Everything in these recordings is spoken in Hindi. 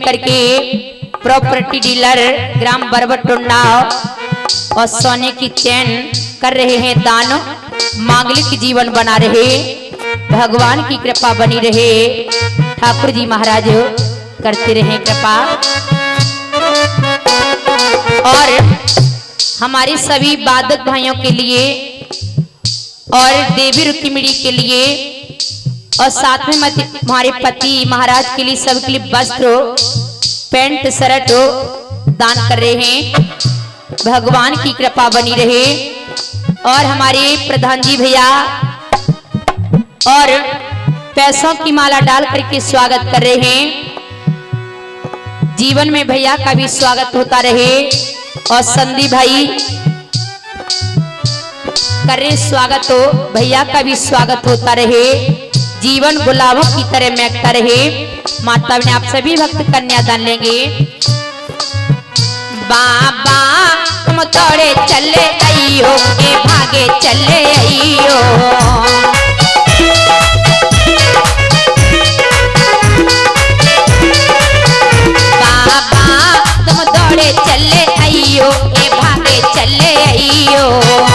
करके प्रॉपर्टी डीलर ग्राम बरबटुंडा और सोने की चैन कर रहे हैं दान, मांगलिक जीवन बना रहे, भगवान की कृपा बनी रहे। ठाकुर जी महाराज करते रहे कृपा। और हमारे सभी बादक भाइयों के लिए और देवी रुक्मिणी के लिए और साथ में हमारे पति महाराज के लिए सबके लिए वस्त्र पैंट, शर्ट दान कर रहे हैं। भगवान की कृपा बनी रहे। और हमारे प्रधान जी भैया और पैसों की माला डाल करके स्वागत कर रहे हैं। जीवन में भैया का भी स्वागत होता रहे और संदीप भाई कर रहे स्वागत हो, भैया का भी स्वागत होता रहे। जीवन गुलाबों की तरह महकता रहे। माता ने आप सभी भक्त कन्यादान लेंगे। बाबा, तुम तोड़े चले आइयो के भागे चले तुम दौड़े चले आइयो के भागे चले आइयो।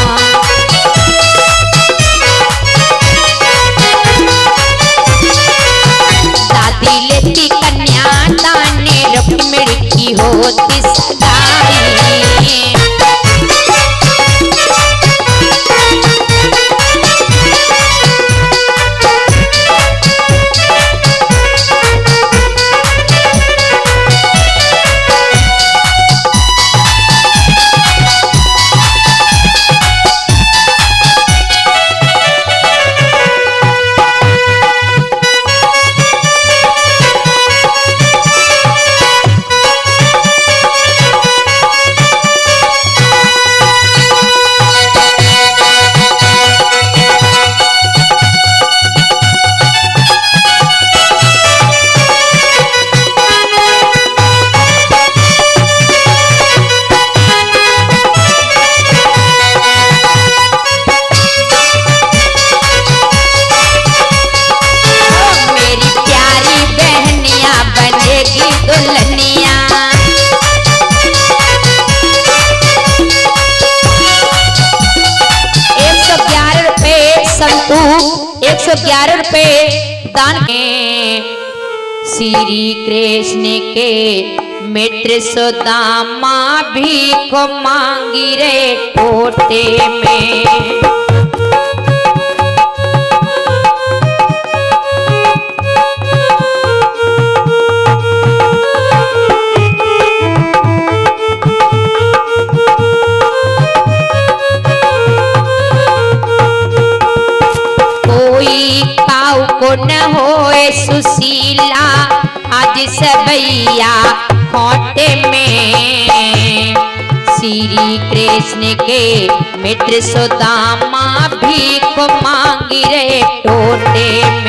होती ग्यारह रुपए दान श्री कृष्ण के मित्र सुदामा भीख मांगी रे पोते में। न होए सुशीला? आज सबैया होट में। श्री कृष्ण के मित्र सुदामा भीख मांगी रे टोटे में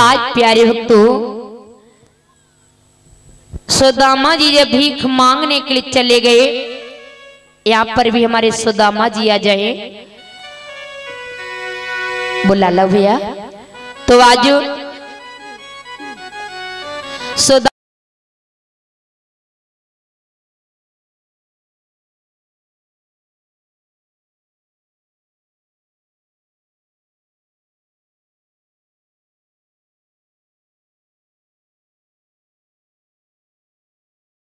आज प्यारे भक्तों, सुदामा जी जब भीख मांगने के लिए चले गए, यहाँ पर भी हमारे सुदामा जी आ जाए। बोला लो भैया तो आज सुदा